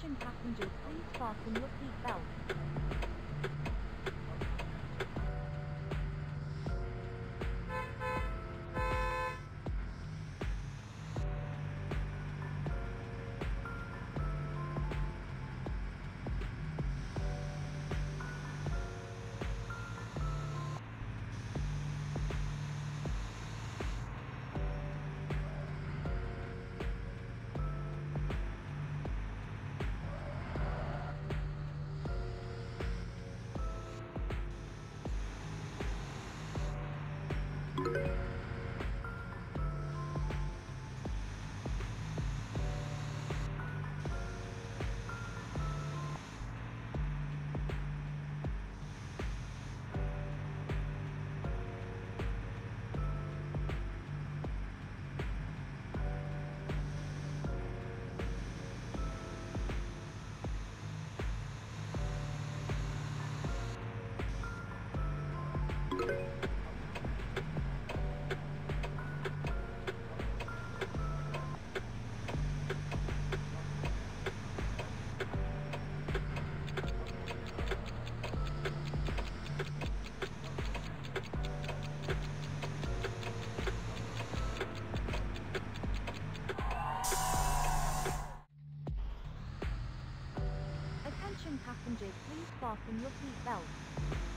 Attention passengers, please fasten your seat seatbelt. Passengers, please fasten your seatbelt.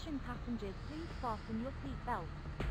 Attention passengers, please fasten your seatbelt.